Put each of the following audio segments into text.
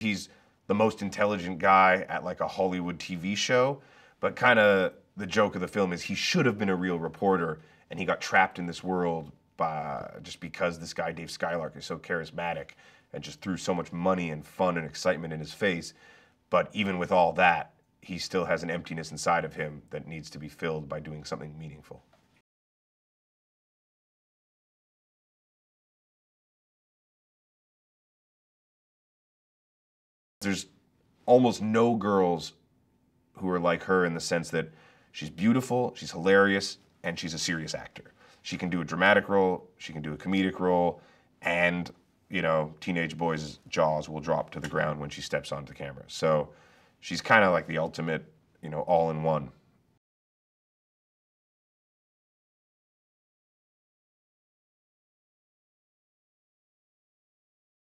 He's the most intelligent guy at like a Hollywood TV show, but kind of the joke of the film is he should have been a real reporter and he got trapped in this world by just because this guy Dave Skylark is so charismatic and just threw so much money and fun and excitement in his face. But even with all that, he still has an emptiness inside of him that needs to be filled by doing something meaningful. There's almost no girls who are like her in the sense that she's beautiful, she's hilarious, and she's a serious actor. She can do a dramatic role, she can do a comedic role, and you know, teenage boys' jaws will drop to the ground when she steps onto the camera. So she's kind of like the ultimate, you know, all in one.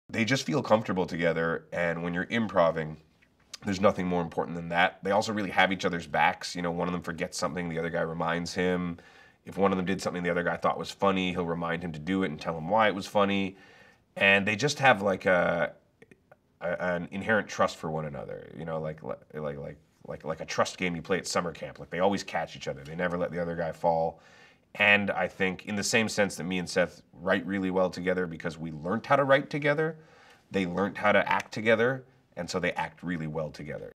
They just feel comfortable together, and when you're improving, there's nothing more important than that. They also really have each other's backs. You know, one of them forgets something, the other guy reminds him. If one of them did something the other guy thought was funny, he'll remind him to do it and tell him why it was funny. And they just have like a, a an inherent trust for one another. You know, like like like like like a trust game you play at summer camp. Like they always catch each other. They never let the other guy fall. And I think in the same sense that me and Seth write really well together because we learned how to write together, they learned how to act together and so they act really well together.